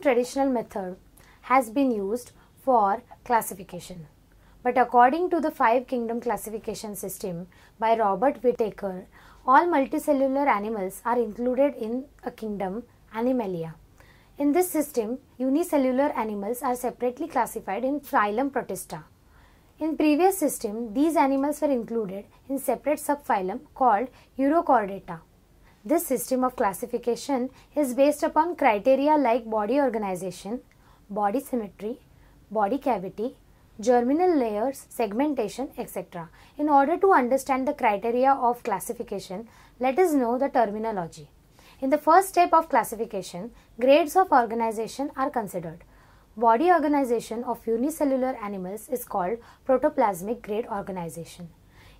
traditional method has been used for classification. But according to the five kingdom classification system by Robert Whittaker, all multicellular animals are included in a kingdom Animalia. In this system, unicellular animals are separately classified in phylum Protista. In previous system, these animals were included in separate subphylum called Urochordata. This system of classification is based upon criteria like body organization, body symmetry, body cavity, germinal layers, segmentation, etc. In order to understand the criteria of classification, let us know the terminology. In the first step of classification, grades of organization are considered. Body organization of unicellular animals is called protoplasmic grade organization.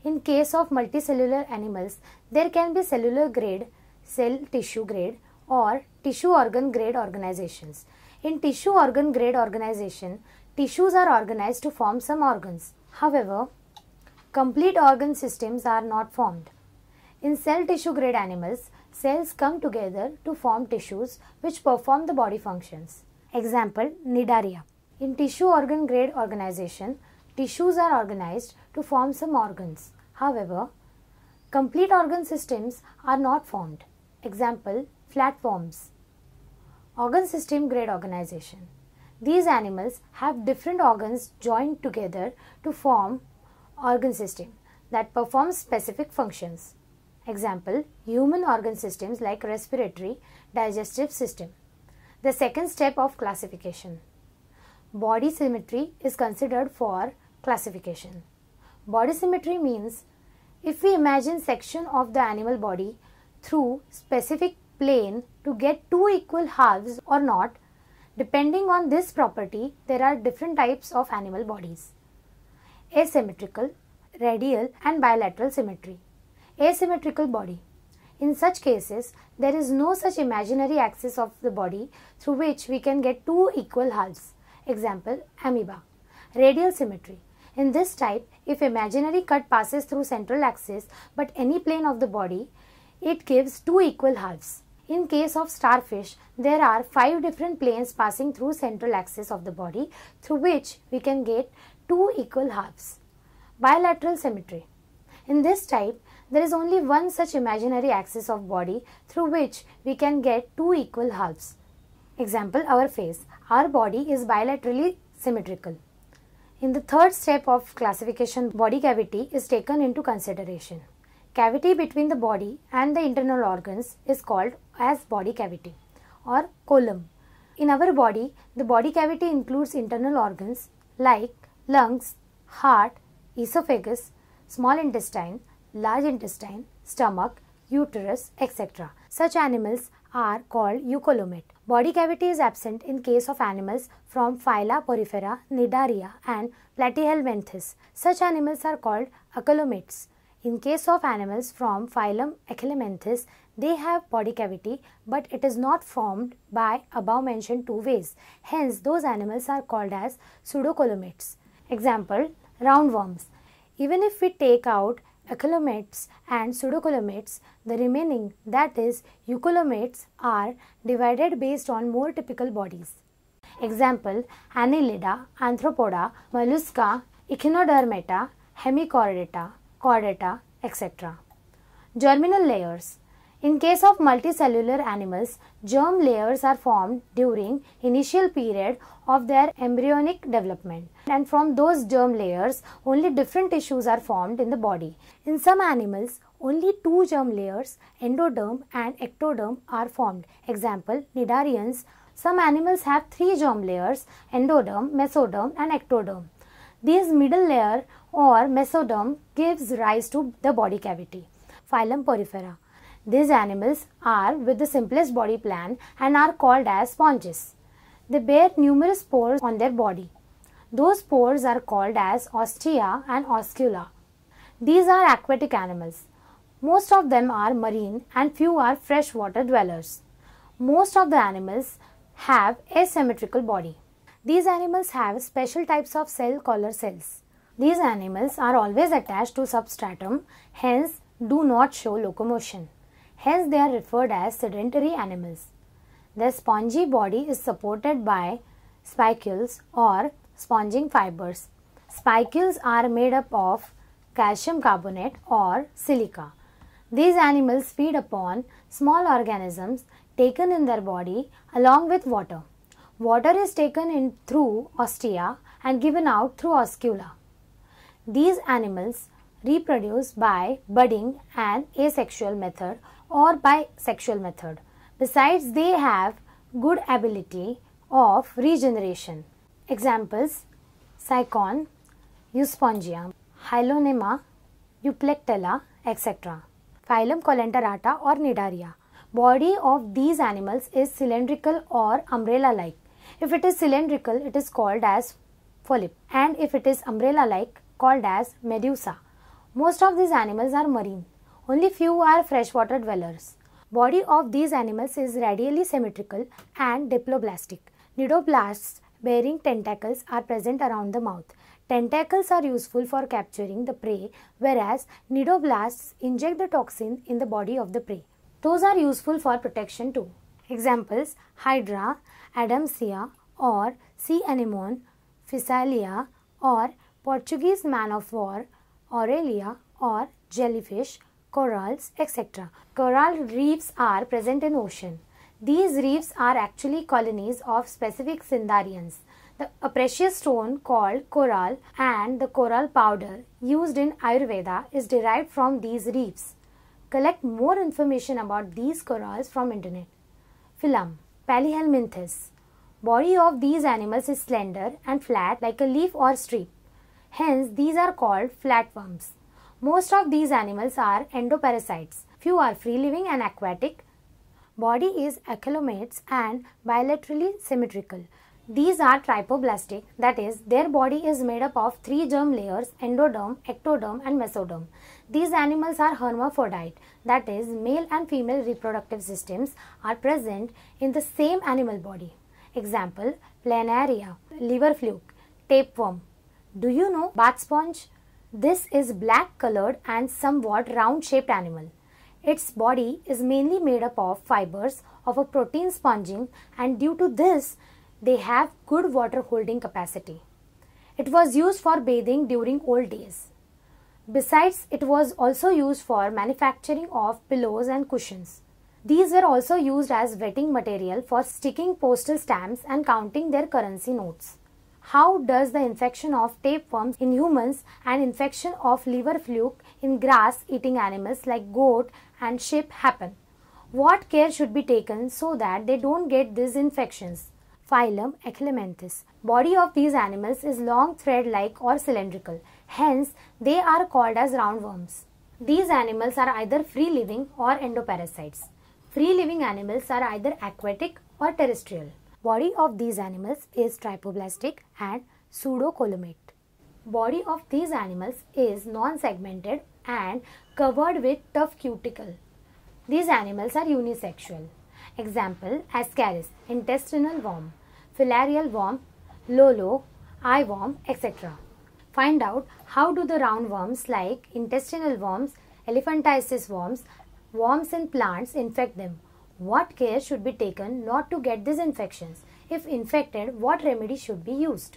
In case of multicellular animals, there can be cellular grade, cell tissue grade or tissue organ grade organizations. In tissue organ grade organization, tissues are organized to form some organs. However, complete organ systems are not formed. In cell tissue grade animals, cells come together to form tissues which perform the body functions. Example Cnidaria. In tissue organ grade organization, tissues are organized to form some organs. However, complete organ systems are not formed. Example flatworms. Organ system grade organization. These animals have different organs joined together to form organ system that performs specific functions. Example, human organ systems like respiratory, digestive system. The second step of classification. Body symmetry is considered for classification. Body symmetry means if we imagine section of the animal body through specific plane to get two equal halves or not, depending on this property, there are different types of animal bodies. Asymmetrical, radial and bilateral symmetry. Asymmetrical body. In such cases, there is no such imaginary axis of the body through which we can get two equal halves. Example, amoeba. Radial symmetry. In this type, if imaginary cut passes through central axis but any plane of the body, it gives two equal halves. In case of starfish, there are five different planes passing through central axis of the body through which we can get two equal halves. Bilateral symmetry. In this type, there is only one such imaginary axis of body through which we can get two equal halves. Example, our face. Our body is bilaterally symmetrical. In the third step of classification, body cavity is taken into consideration. Cavity between the body and the internal organs is called as body cavity or coelom. In our body, the body cavity includes internal organs like lungs, heart, esophagus, small intestine, large intestine, stomach, uterus, etc. Such animals are called eucoelomate. Body cavity is absent in case of animals from phyla Porifera, Cnidaria and Platyhelminthes. Such animals are called acoelomates. In case of animals from phylum Aschelminthes, they have body cavity but it is not formed by above mentioned two ways. Hence, those animals are called as pseudocoelomates. Example, roundworms. Even if we take out acoelomates and pseudocoelomates, the remaining that is eucoelomates are divided based on more typical bodies. Example Annelida, Arthropoda, Mollusca, Echinodermata, Hemichordata, Chordata, etc. Germinal layers in case of multicellular animals, germ layers are formed during initial period of their embryonic development and from those germ layers only different tissues are formed in the body. In some animals, only two germ layers, endoderm and ectoderm are formed. Example, cnidarians. Some animals have three germ layers, endoderm, mesoderm and ectoderm. This middle layer or mesoderm gives rise to the body cavity. Phylum Porifera. These animals are with the simplest body plan and are called as sponges. They bear numerous pores on their body. Those pores are called as ostia and oscula. These are aquatic animals. Most of them are marine and few are freshwater dwellers. Most of the animals have asymmetrical body. These animals have special types of cell collar cells. These animals are always attached to substratum, hence do not show locomotion. Hence, they are referred as sedentary animals. Their spongy body is supported by spicules or spongin fibers. Spicules are made up of calcium carbonate or silica. These animals feed upon small organisms taken in their body along with water. Water is taken in through ostia and given out through oscula. These animals reproduce by budding and asexual method or by sexual method. Besides, they have good ability of regeneration. Examples Sycon, Euspongia, Hyalonema, Euplectella, etc. Phylum Coelenterata or Cnidaria. Body of these animals is cylindrical or umbrella-like. If it is cylindrical, it is called as polyp and if it is umbrella-like, called as medusa. Most of these animals are marine. Only few are freshwater dwellers. Body of these animals is radially symmetrical and diploblastic. Cnidoblasts bearing tentacles are present around the mouth. Tentacles are useful for capturing the prey whereas cnidoblasts inject the toxin in the body of the prey. Those are useful for protection too. Examples Hydra, Adamsia or sea anemone, Physalia or Portuguese man of war, Aurelia or jellyfish, corals, etc. Coral reefs are present in ocean. These reefs are actually colonies of specific cnidarians. The, a precious stone called coral and the coral powder used in Ayurveda is derived from these reefs. Collect more information about these corals from internet. Phylum Platyhelminthes Body of these animals is slender and flat like a leaf or strip. Hence, these are called flatworms. Most of these animals are endoparasites. Few are free living and aquatic. Body is acoelomates and bilaterally symmetrical. These are triploblastic, that is, their body is made up of three germ layers endoderm, ectoderm, and mesoderm. These animals are hermaphrodite, that is, male and female reproductive systems are present in the same animal body. Example Planaria, liver fluke, tapeworm. Do you know bath sponge? This is black colored and somewhat round shaped animal. Its body is mainly made up of fibers of a protein spongin and due to this they have good water holding capacity. It was used for bathing during old days. Besides, it was also used for manufacturing of pillows and cushions. These were also used as wetting material for sticking postal stamps and counting their currency notes. How does the infection of tapeworms in humans and infection of liver fluke in grass eating animals like goat and sheep happen? What care should be taken so that they don't get these infections? Phylum Aschelminthes. Body of these animals is long thread-like or cylindrical. Hence, they are called as roundworms. These animals are either free-living or endoparasites. Free-living animals are either aquatic or terrestrial. Body of these animals is triploblastic and pseudocoelomate. Body of these animals is non-segmented and covered with tough cuticle. These animals are unisexual. Example Ascaris, intestinal worm, filarial worm, Loa loa, eye worm, etc. Find out how do the roundworms like intestinal worms, elephantiasis worms, worms in plants infect them what care should be taken not to get these infections? If infected, what remedy should be used?